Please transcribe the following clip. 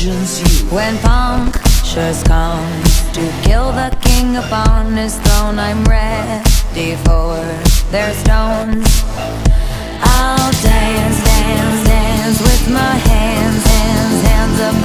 visions you When punctures come to kill the king upon his throne I'm ready for their stones.